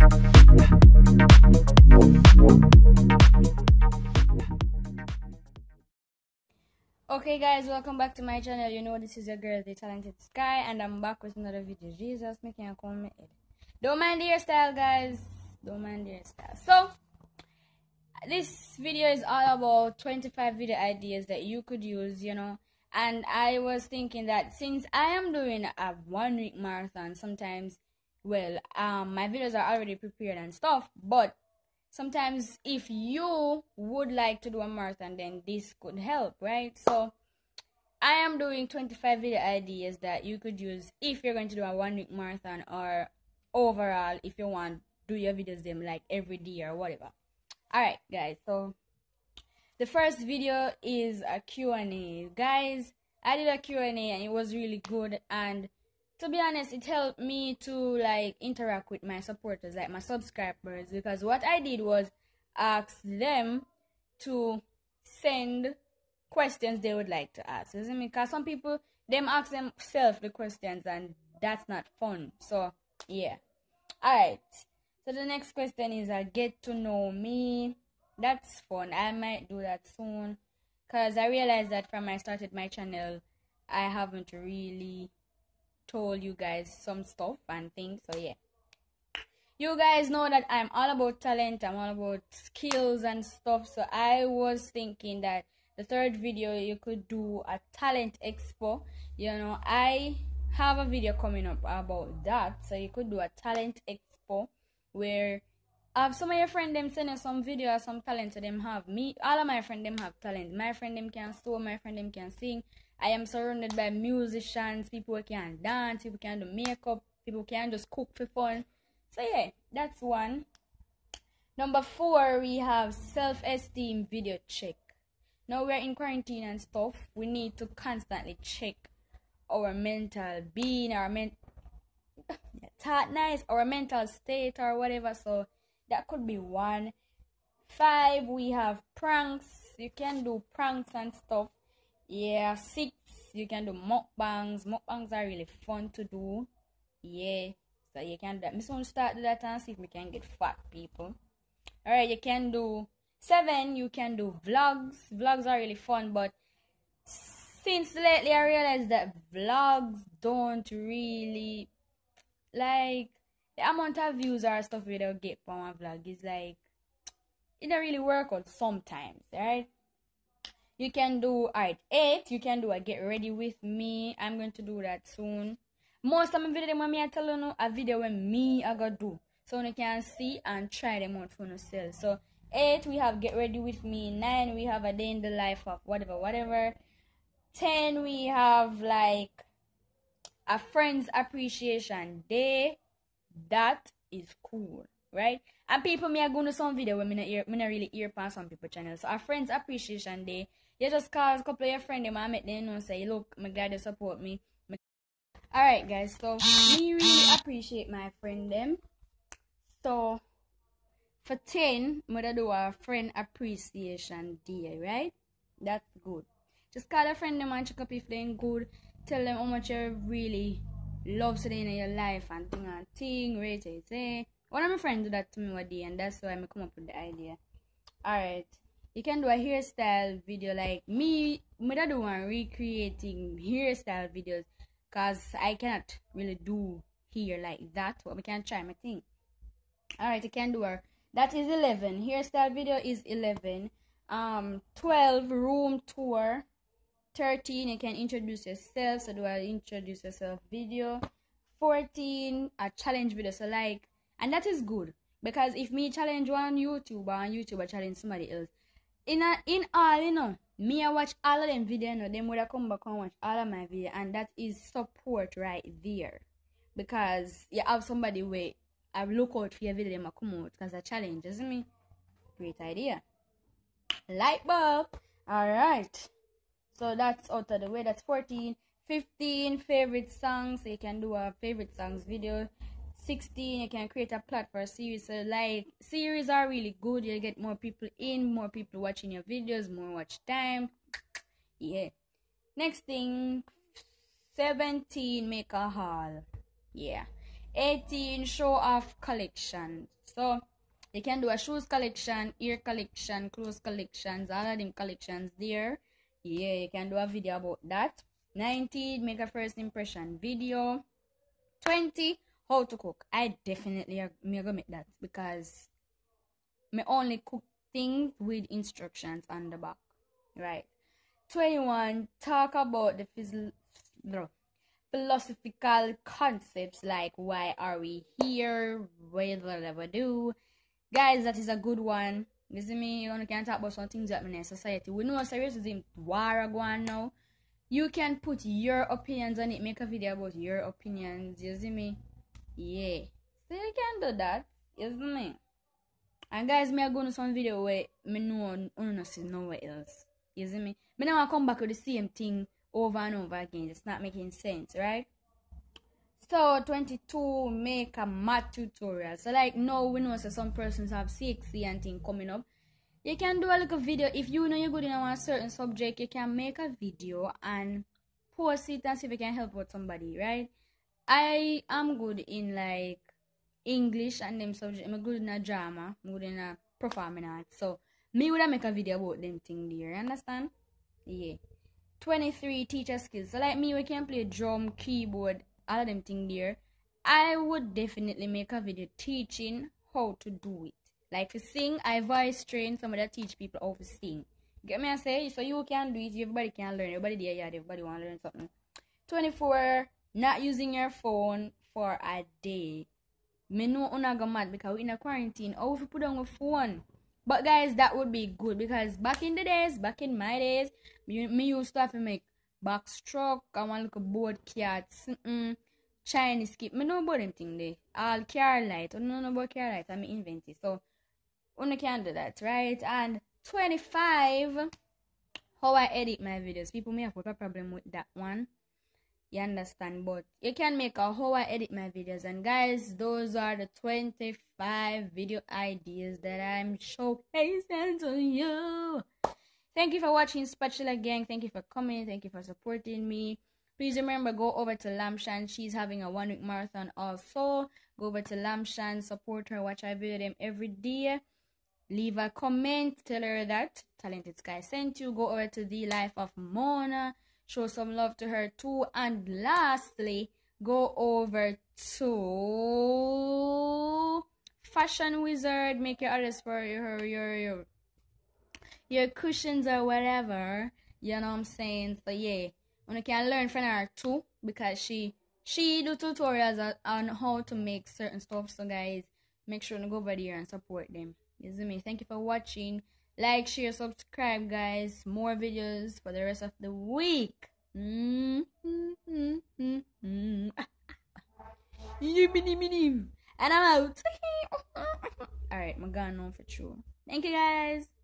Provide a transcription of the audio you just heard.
Okay guys, welcome back to my channel. You know this is your girl, the talented Sky, and I'm back with another video. Jesus, making a comment. Don't mind the hairstyle, guys. Don't mind the hairstyle. So, this video is all about 25 video ideas that you could use, you know. And I was thinking that since I am doing a one week marathon, sometimes, well, um, my videos are already prepared and stuff, but sometimes if you would like to do a marathon then this could help right? So i am doing 25 video ideas that you could use if you're going to do a one week marathon or overall if you want do your videos them like every day or whatever. All right guys so the first video is a q&a guys i did a q&a and it was really good and to be honest, it helped me to like interact with my supporters, like my subscribers, because what I did was ask them to send questions they would like to ask. Isn't it? Because some people them ask themselves the questions and that's not fun. So yeah. Alright. So the next question is uh, get to know me. That's fun. I might do that soon. Cause I realized that from I started my channel I haven't really told you guys some stuff and things so yeah. You guys know that i'm all about talent i'm all about skills and stuff so i was thinking that the third video you could do a talent expo. You know i have a video coming up about that so you could do a talent expo where have some of your friend them send us some video or some talent to them have me all of my friend them have talent my friend them can sew my friend them can sing I am surrounded by musicians, people who can dance, people can do makeup, people can just cook for fun. So yeah, that's one. Number four, we have self-esteem video check. Now we're in quarantine and stuff. We need to constantly check our mental being, our mental thought nice, our mental state or whatever. So that could be one. Five, we have pranks. You can do pranks and stuff. Yeah six you can do mukbangs. Mukbangs are really fun to do. Yeah so you can do that. Just going start that and see if we can get fat people. All right you can do seven you can do vlogs. Vlogs are really fun but since lately i realized that vlogs don't really like the amount of views or stuff we don't get from a vlog is like it don't really work out sometimes right? You can do art eight you can do a get ready with me. I'm going to do that soon. Most of my video when me i tell you no, a video when me i gotta do. So you can see and try them out for yourself. So eight we have get ready with me. Nine we have a day in the life of whatever whatever. Ten we have like a friends appreciation day that is cool right? And people may going to some video when me not me not really hear on some people channel. So a friends appreciation day you just call a couple of your friends and make them say look my glad you support me. Alright guys so me really appreciate my friend them. So for 10 I'm gonna do a friend appreciation day right? That's good. Just call a friend them and check up if they're good. Tell them how much you really love today in your life and thing and thing rate it say one of my friends do that to me one day and that's why I come up with the idea. Alright you can do a hairstyle video like me me that do one recreating hairstyle videos because I cannot really do hair like that but we can try my thing. Alright you can do her. That is 11 hairstyle video is 11 um 12 room tour 13 you can introduce yourself. So do I introduce yourself? Video. 14 a challenge video so like and that is good. Because if me challenge one YouTuber and YouTuber challenge somebody else in a, in all you know me I watch all of them video you know them would have come back and watch all of my video and that is support right there. Because you have somebody wait I look out for your video them come out because a challenge isn't me? Great idea. Light bulb. All right so that's out of the way. That's 14 15 favorite songs. So you can do a favorite songs video. 16 you can create a plot for a series. So like series are really good. You get more people in more people watching your videos more watch time. Yeah. Next thing 17 make a haul. Yeah. 18 show off collection. So you can do a shoes collection ear collection clothes collections all of them collections there yeah you can do a video about that. 19 make a first impression video. 20 how to cook. I definitely are gonna make that because me only cook things with instructions on the back right? 21 talk about the phys- philosophical concepts like why are we here what will we do? Guys that is a good one you see me? You can talk about some things happening in society. We know serious is war going now. You can put your opinions on it. Make a video about your opinions. You see me? Yeah. So you can do that. You see me? And guys me are going to some video where me know no see nowhere else. You see me? Me now I come back with the same thing over and over again. It's not making sense right so 22 make a math tutorial. So like no we know so some persons have 60 and thing coming up. You can do a little video. If you know you're good in a certain subject you can make a video and post it and see if you can help out somebody right? I am good in like english and them subject. I'm good in a drama. I'm good in a performing art so me would I make a video about them thing there understand? Yeah. 23 teacher skills. So like me we can play drum keyboard all of them thing there i would definitely make a video teaching how to do it like to sing, I voice train somebody that teach people how to sing. Get me I say? So you can do it, everybody can learn. Everybody there, yeah, everybody wanna learn something. 24, not using your phone for a day. Me know una mad because we in a quarantine. Oh, if you put on a phone. But guys, that would be good because back in the days, back in my days, me, me used to have to make backstroke. I want look a board cats. Mm-mm. Chinese skip. Me know about them thing there. All car light. I don't know about light. I me invent it. So oh, una can do that, right? And 25, how I edit my videos. People may have a problem with that one. You understand? But you can make a how I edit my videos. And guys, those are the 25 video ideas that I'm showcasing to you. Thank you for watching Spatula Gang. Thank you for coming. Thank you for supporting me. Please remember, go over to Lamshan. She's having a one week marathon also. Go over to Lamshan, support her, watch her video them every day leave a comment tell her that talented sky sent you go over to the life of mona show some love to her too and lastly go over to fashion wizard make your orders for your your your your cushions or whatever you know what i'm saying so yeah When you can learn from her too because she she do tutorials on how to make certain stuff so guys make sure to go over there and support them you see me? Thank you for watching. Like, share, subscribe, guys. More videos for the rest of the week. Mm -hmm, mm -hmm. and I'm out. Alright, I'm gone on for true. Thank you, guys.